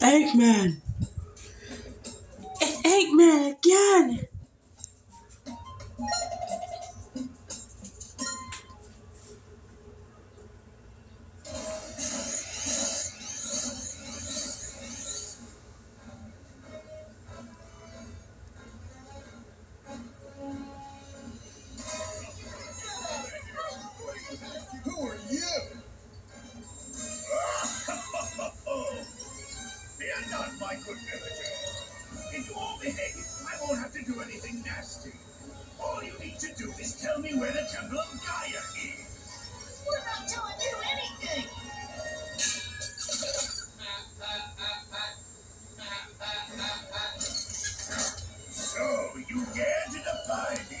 Eggman! Is where the Temple of Gaia is. We're not telling you anything. So, you dare to defy me.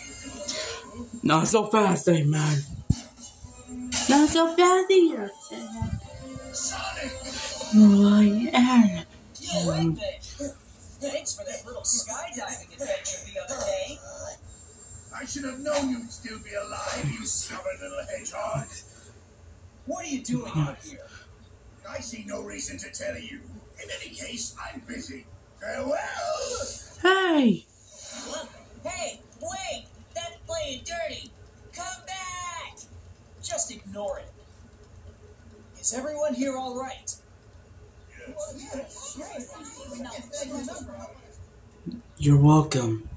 Not so fast, eh, Eggman! Not so fast either! Sonic! Oh, I am. Yeah, wait. Thanks for that little skydiving adventure the other day. I should have known you'd still be alive, you stubborn little hedgehog. What are you doing out here? I see no reason to tell you. In any case, I'm busy. Farewell! Hey! What? Hey, wait! That's playing dirty. Come back! Just ignore it. Is everyone here all right? Yes. You're welcome.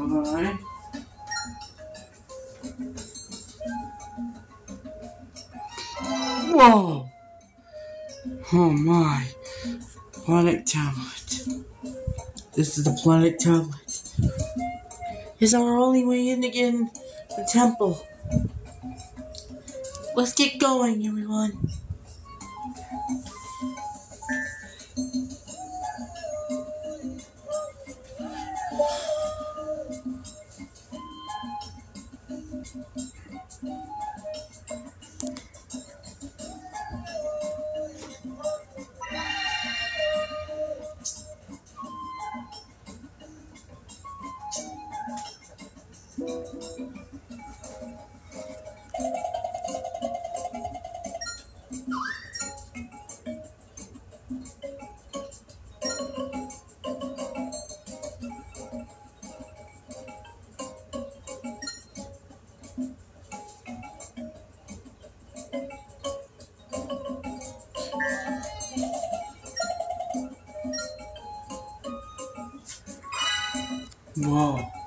Alright. Whoa! Oh my. Planet tablet. This is the planet tablet. It's our only way in to get in the temple. Let's get going, everyone. Whoa.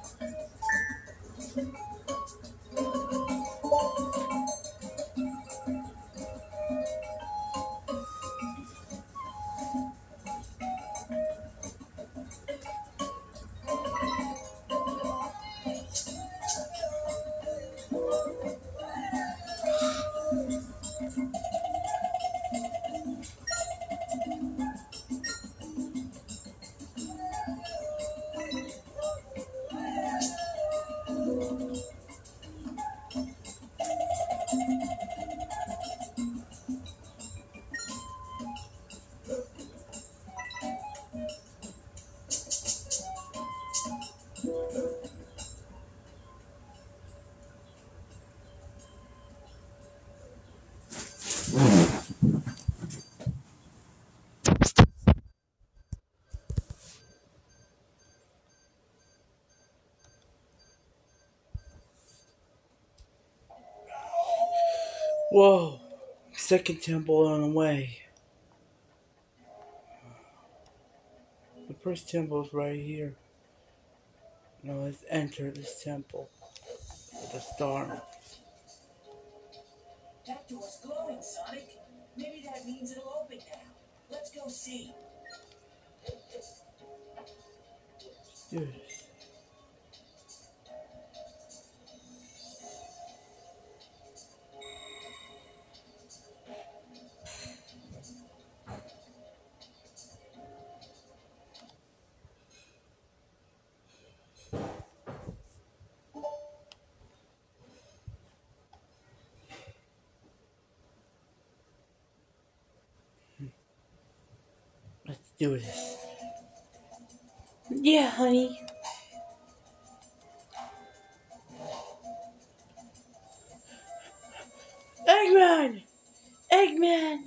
Whoa. Second temple on the way. The first temple is right here. Now let's enter this temple with a star. That door's glowing, Sonic. Maybe that means it'll open now. Let's go see. Let's do this. Yeah, honey. Eggman! Eggman!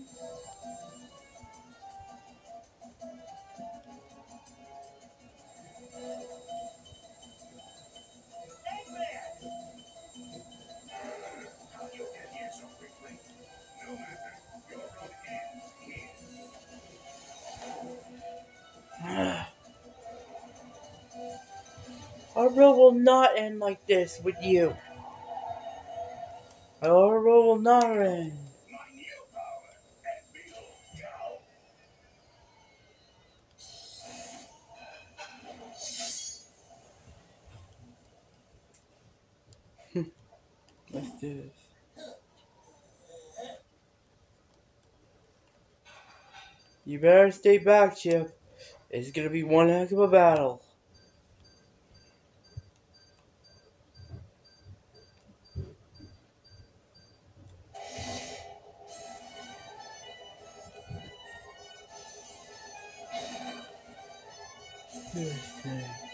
Our road will not end like this with you. Our road will not end. Let's do this. You better stay back, Chip. It's gonna be one heck of a battle. This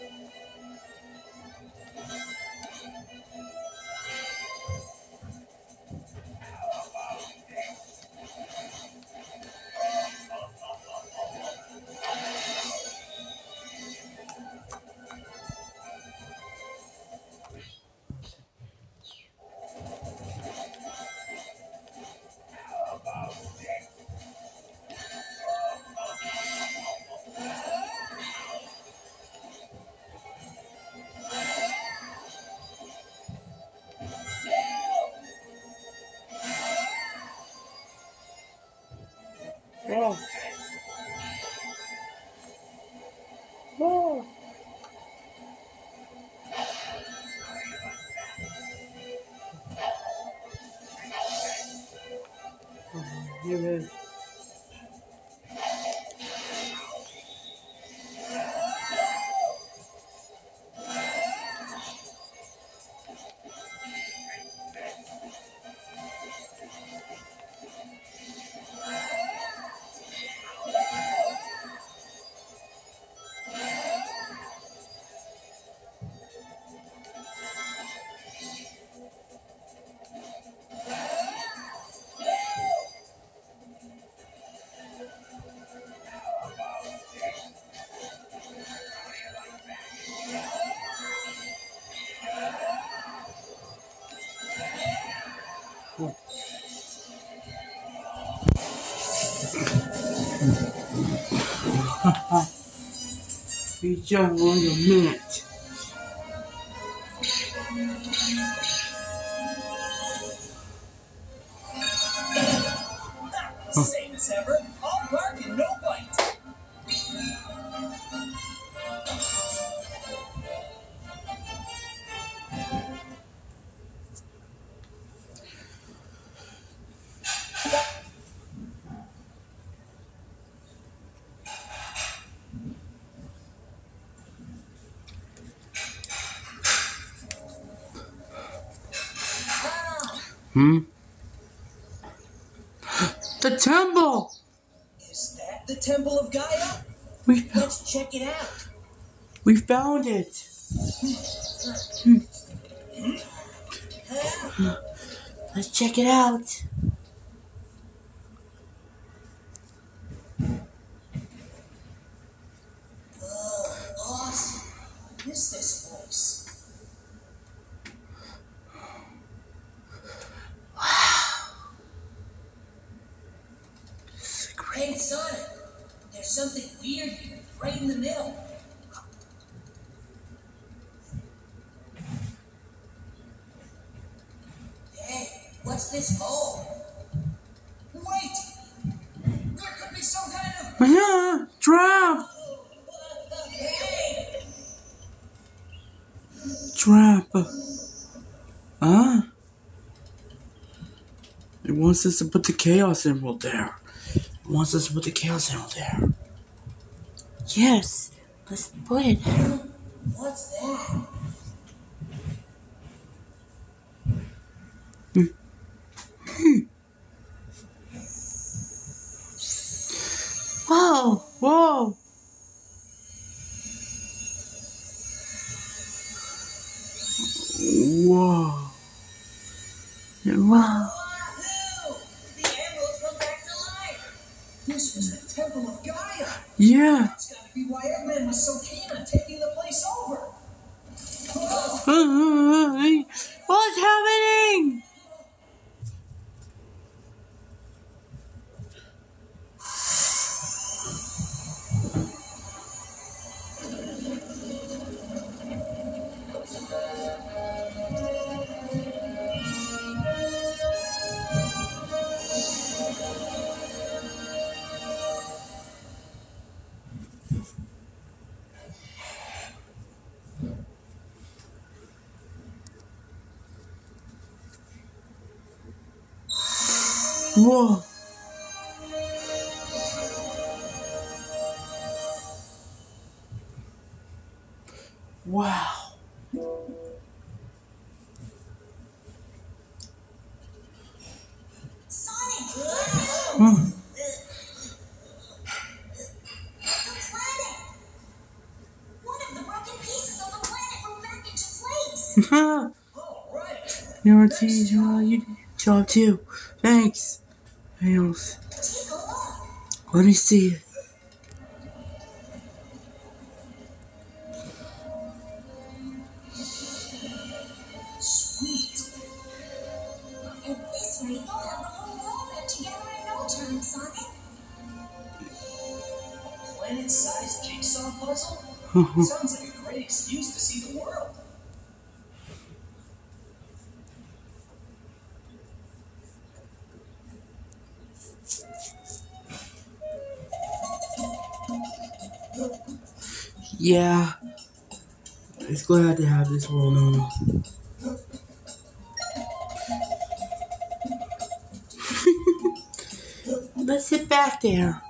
You man. Be just a minute. Hmm? The temple! Is that the Temple of Gaia? We Let's check it out. we found it. Let's check it out. Hey Sonic. There's something weird here, right in the middle. Hey, what's this hole? Wait! There could be some kind of... Trap! Trap. Huh? It wants us to put the Chaos Emerald there. It wants us to put the chaos emerald there. Yes, let's put it. What's that? Whoa, whoa. Whoa. Wow. This was the Temple of Gaia! Yeah. That's gotta be why Eggman was so keen on taking the place over! Whoa! What's happening? Into place! Alright! Your teacher, you job too. Thanks. Fails. Take a look! Let me see it. Sweet! And this way, you'll have the whole world back together in no time, Sonic! Planet sized jigsaw puzzle? Sounds like a great excuse yeah. It's glad to have this world on. Let's sit back there.